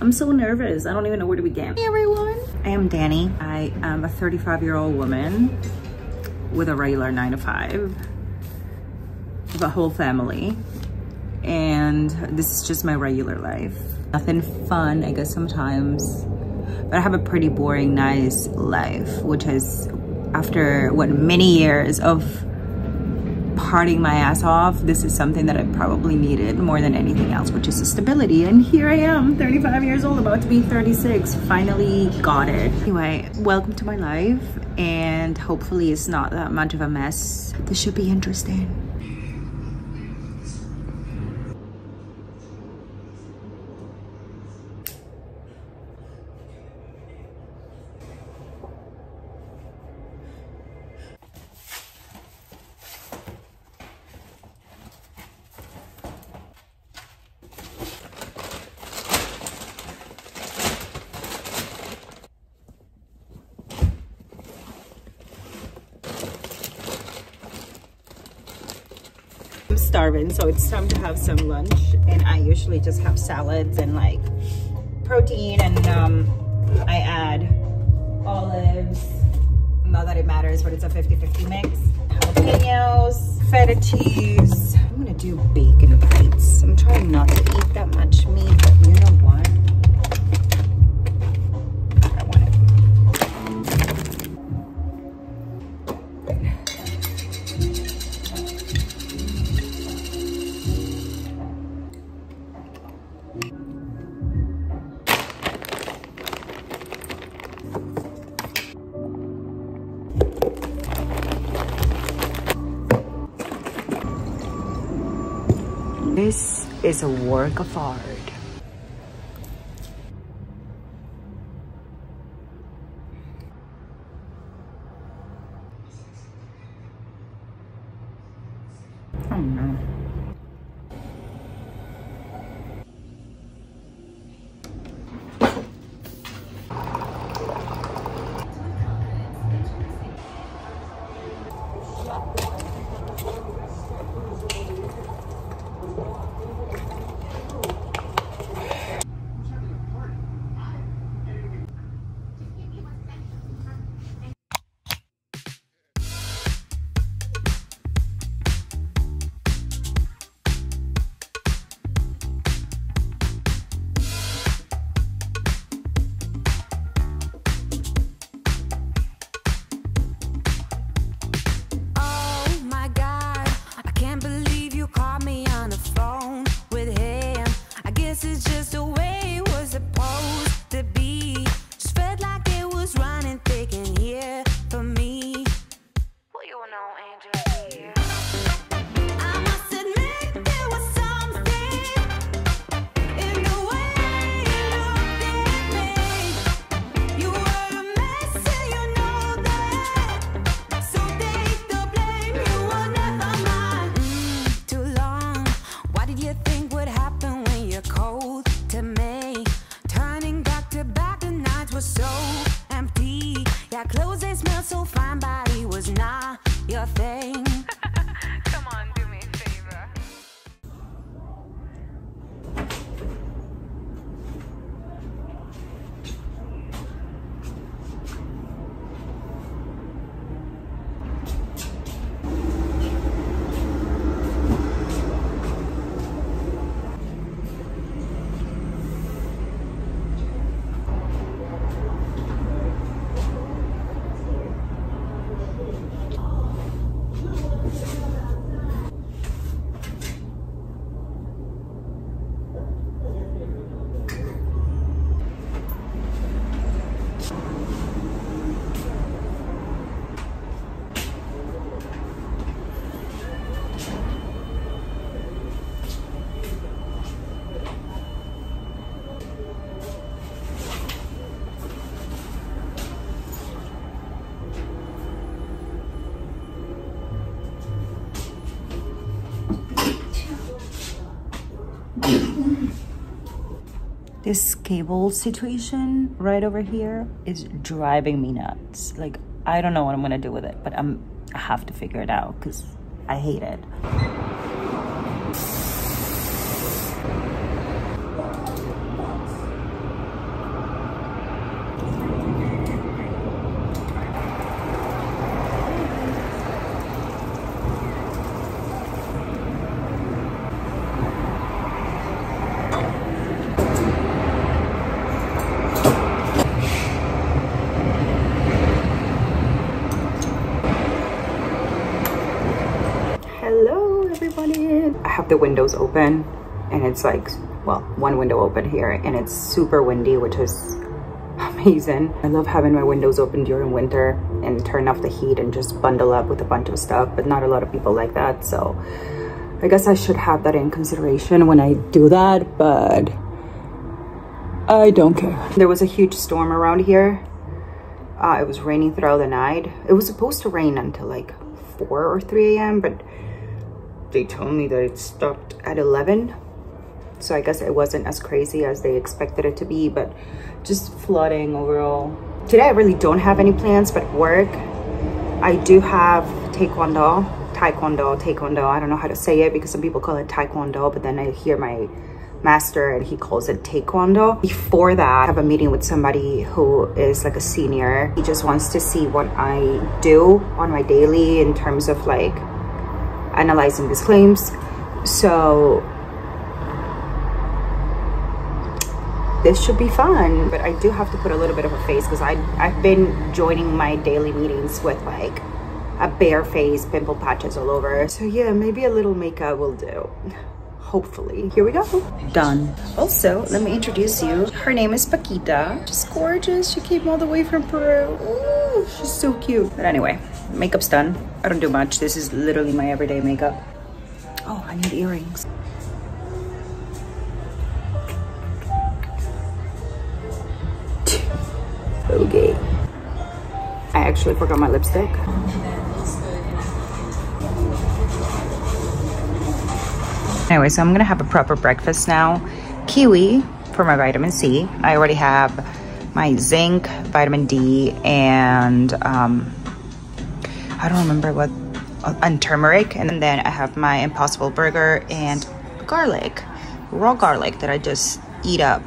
I'm so nervous. I don't even know where to begin. Hey everyone. I am Dani. I am a 35 year old woman with a regular nine to five, with a whole family. And this is just my regular life. Nothing fun, I guess sometimes, but I have a pretty boring, nice life, which is after what many years of partying my ass off, this is something that I probably needed more than anything else, which is stability. And here I am, 35 years old, about to be 36. Finally got it. Anyway, welcome to my life. And hopefully it's not that much of a mess. This should be interesting. I'm starving, so it's time to have some lunch. And I usually just have salads and like protein and um, I add olives. Not that it matters, but it's a 50-50 mix. Jalapenos, feta cheese. I'm gonna do bacon bites. I'm trying not to eat that much meat, but you know is a work of art. This cable situation right over here is driving me nuts. Like, I don't know what I'm gonna do with it, but I'm, I have to figure it out because I hate it. Have the windows open and it's like, well, one window open here and it's super windy, which is amazing. I love having my windows open during winter and turn off the heat and just bundle up with a bunch of stuff, but not a lot of people like that. So I guess I should have that in consideration when I do that, but I don't care. There was a huge storm around here. Uh, it was raining throughout the night. It was supposed to rain until like 4 or 3 a.m., but they told me that it stopped at 11 so i guess it wasn't as crazy as they expected it to be but just flooding overall. Today i really don't have any plans but work i do have taekwondo taekwondo taekwondo. I don't know how to say it because some people call it taekwondo but then i hear my master and he calls it taekwondo. Before that i have a meeting with somebody who is like a senior. He just wants to see what i do on my daily in terms of like analyzing these claims. So this should be fun but i do have to put a little bit of a face because i i've been joining my daily meetings with like a bare face pimple patches all over. So yeah maybe a little makeup will do hopefully. Here we go. Done. Also let me introduce you. Her name is paquita. She's gorgeous. She came all the way from peru. Ooh, she's so cute. But anyway makeup's done. I don't do much. This is literally my everyday makeup. Oh i need earrings. Okay. I actually forgot my lipstick anyway so i'm gonna have a proper breakfast now. Kiwi for my vitamin c. I already have my zinc vitamin d and um i don't remember what uh, and turmeric. And then i have my impossible burger and garlic raw garlic that i just eat up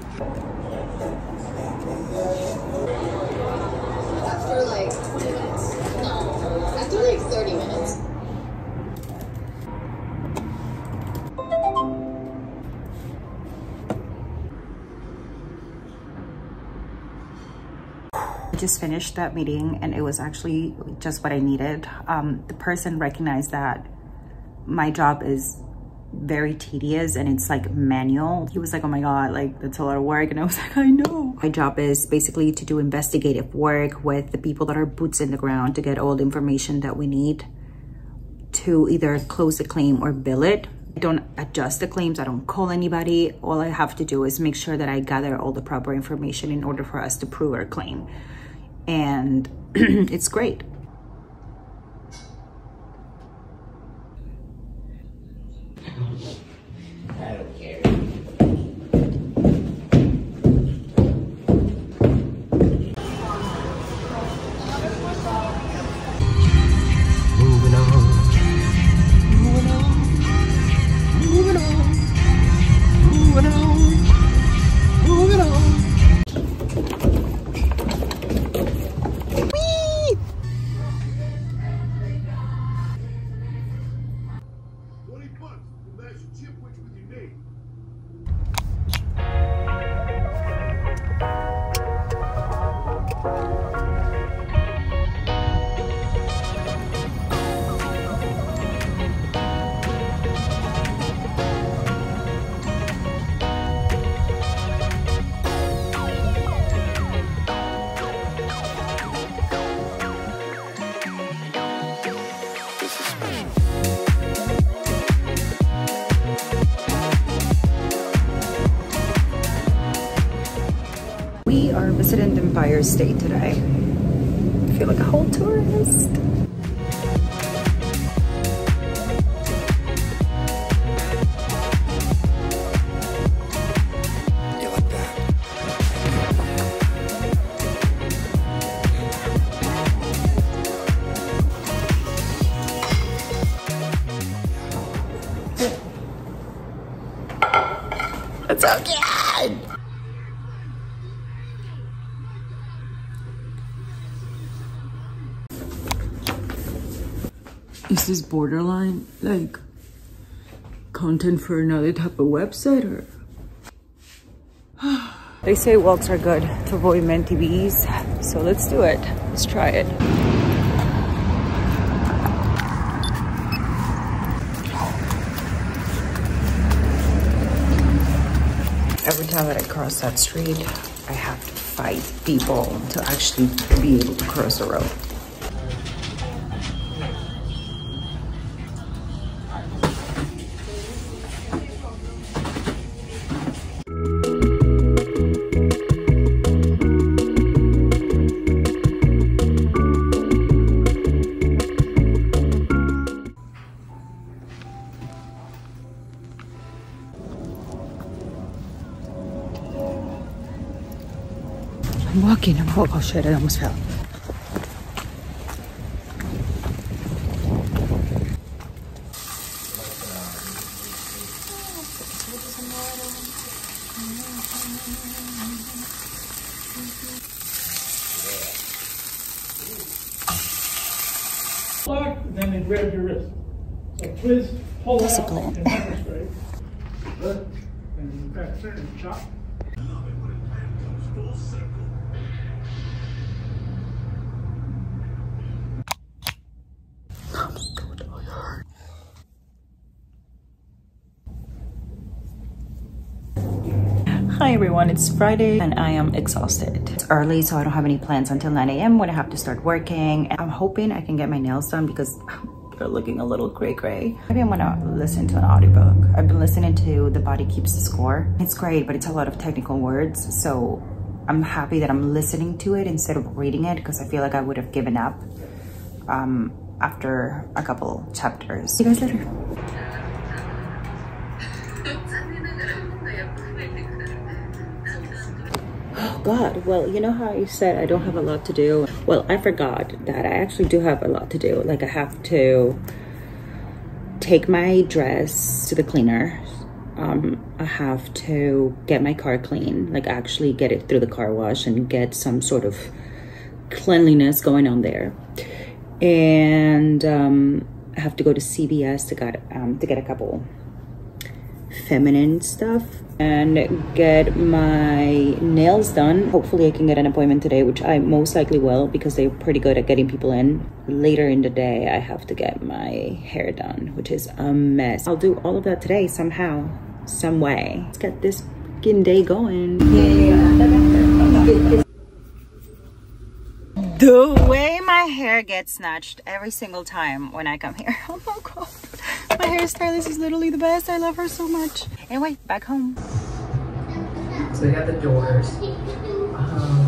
just finished that meeting and it was actually just what I needed. Um, the person recognized that my job is very tedious and it's like manual. He was like, oh my God, like that's a lot of work. And I was like, I know. My job is basically to do investigative work with the people that are boots in the ground to get all the information that we need to either close the claim or bill it. I don't adjust the claims. I don't call anybody. All I have to do is make sure that I gather all the proper information in order for us to prove our claim. And it's great. Empire State today. I feel like a whole tourist. You like that? It's so is borderline like content for another type of website or? They say walks are good to avoid menti bees so let's do it. Let's try it. Every time that i cross that street i have to fight people to actually be able to cross the road. Walking, I'm. Oh shit, I almost fell. lock, then they grab your wrist. So twist, pull out, Discipline. and pepper spray. Good. And back there and chop. Hi everyone, it's Friday and I am exhausted. It's early, so I don't have any plans until 9 a.m. when I have to start working. I'm hoping I can get my nails done because they're looking a little gray gray. Maybe I'm gonna listen to an audiobook. I've been listening to The Body Keeps the Score. It's great, but it's a lot of technical words. So I'm happy that I'm listening to it instead of reading it because I feel like I would have given up um, after a couple chapters. See you guys later. God, well, you know how you said I don't have a lot to do? Well, I forgot that I actually do have a lot to do. Like I have to take my dress to the cleaner. Um, I have to get my car clean, like actually get it through the car wash and get some sort of cleanliness going on there. And um, I have to go to CVS to get um, to get a couple feminine stuff and get my nails done. Hopefully I can get an appointment today, which I most likely will because they're pretty good at getting people in. Later in the day, I have to get my hair done, which is a mess. I'll do all of that today somehow, some way. Let's get this fucking day going. The way my hair gets snatched every single time when I come here. Oh my god. My hairstylist is literally the best. I love her so much. Anyway, back home. So we got the doors. Thanks um,